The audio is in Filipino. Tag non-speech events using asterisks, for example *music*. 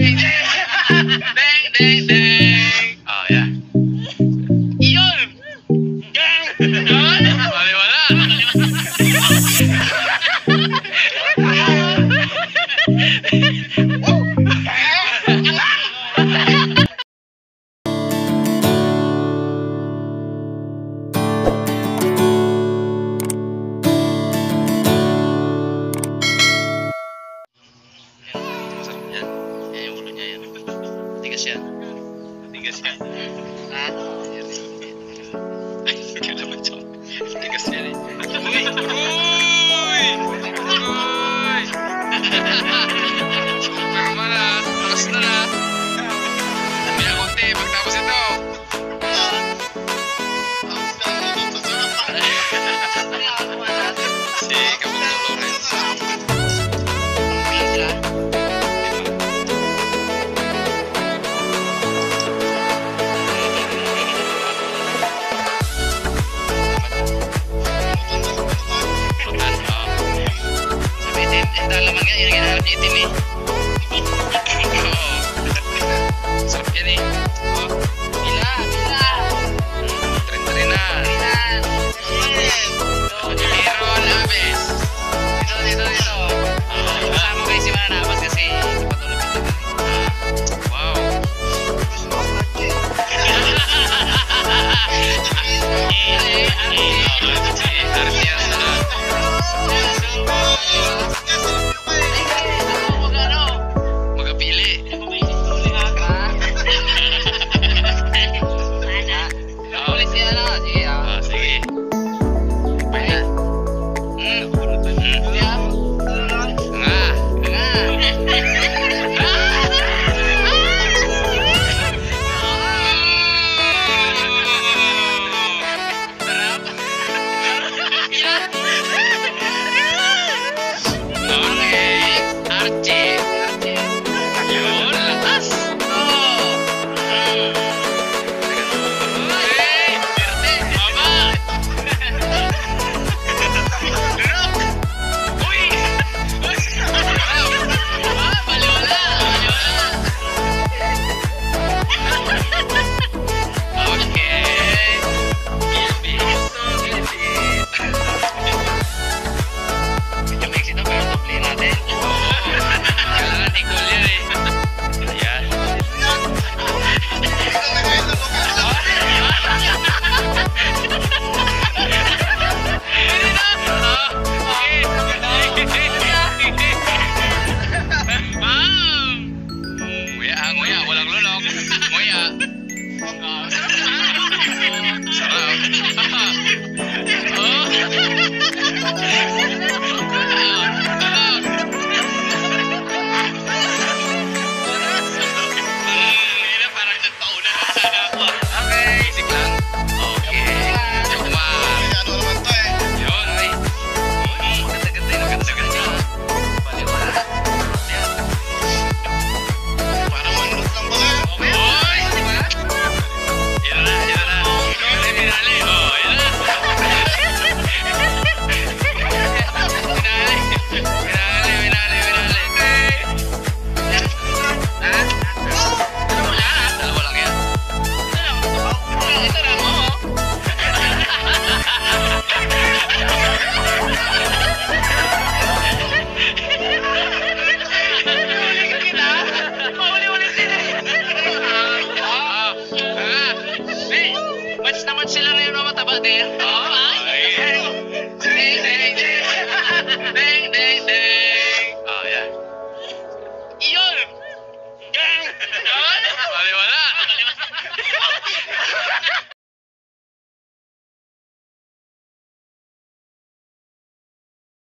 *laughs* dang, dang, dang. Oh, yeah. Uy! Uy! Uy! Pero malas, malas na lang. eh, dalam lagi yang kita di over there. Uh-huh.